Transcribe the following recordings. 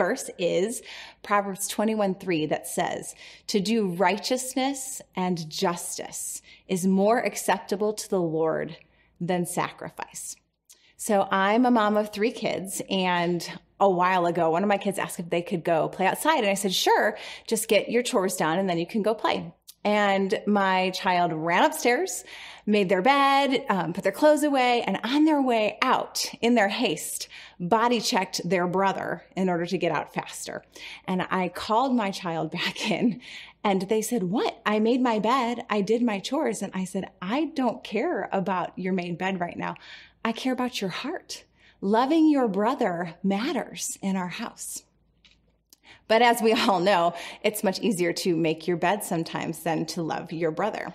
verse is Proverbs 21 3 that says, To do righteousness and justice is more acceptable to the Lord than sacrifice. So I'm a mom of three kids and a while ago, one of my kids asked if they could go play outside. And I said, sure, just get your chores done and then you can go play. And my child ran upstairs, made their bed, um, put their clothes away, and on their way out, in their haste, body checked their brother in order to get out faster. And I called my child back in and they said, What? I made my bed. I did my chores. And I said, I don't care about your made bed right now. I care about your heart. Loving your brother matters in our house. But as we all know, it's much easier to make your bed sometimes than to love your brother.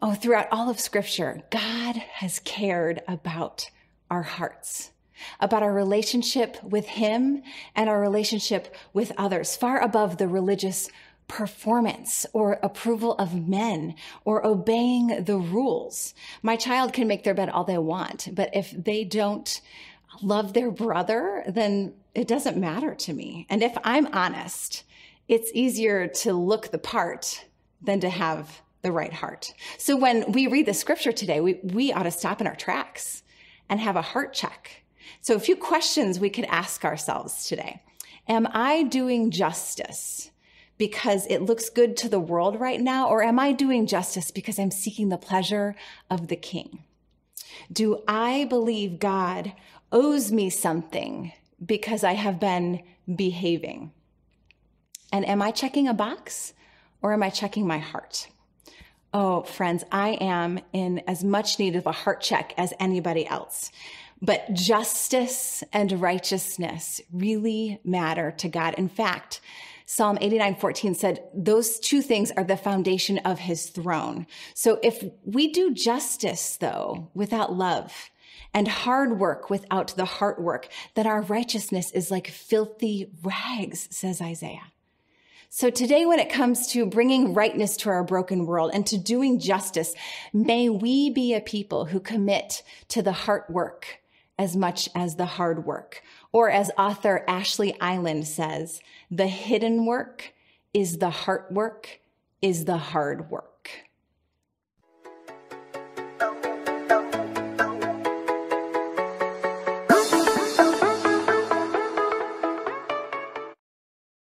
Oh, throughout all of scripture, God has cared about our hearts, about our relationship with Him and our relationship with others, far above the religious performance or approval of men or obeying the rules. My child can make their bed all they want, but if they don't love their brother, then it doesn't matter to me. And if I'm honest, it's easier to look the part than to have the right heart. So when we read the scripture today, we, we ought to stop in our tracks and have a heart check. So a few questions we could ask ourselves today. Am I doing justice because it looks good to the world right now? Or am I doing justice because I'm seeking the pleasure of the king? Do I believe God owes me something because I have been behaving? And am I checking a box or am I checking my heart? Oh, friends, I am in as much need of a heart check as anybody else. But justice and righteousness really matter to God. In fact, Psalm 89, 14 said, those two things are the foundation of his throne. So if we do justice, though, without love, and hard work without the heart work, then our righteousness is like filthy rags, says Isaiah. So today, when it comes to bringing rightness to our broken world and to doing justice, may we be a people who commit to the heart work as much as the hard work. Or as author Ashlee Eiland says, the hidden work is the heart work is the hard work.